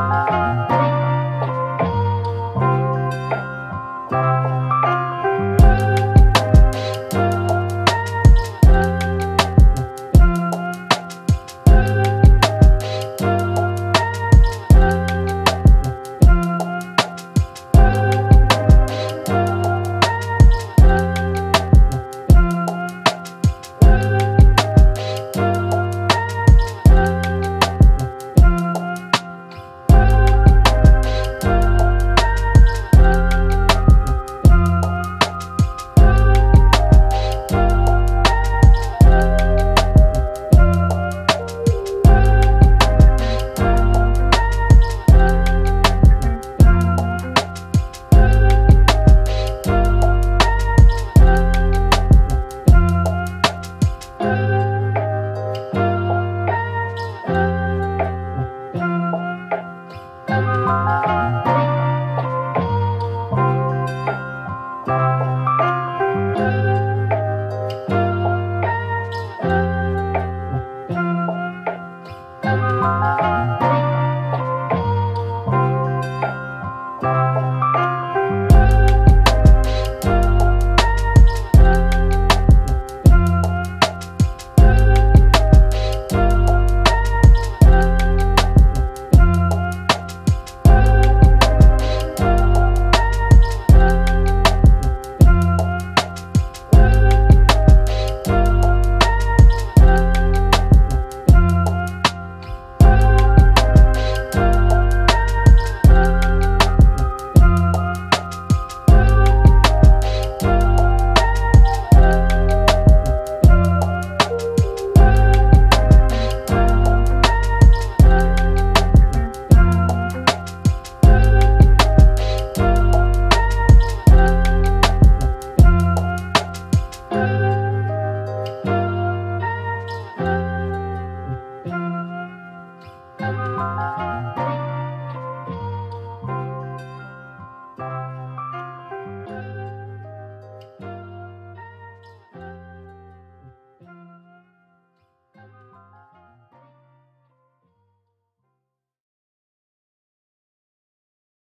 Música Música